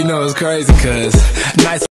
You know it's crazy, cause nice.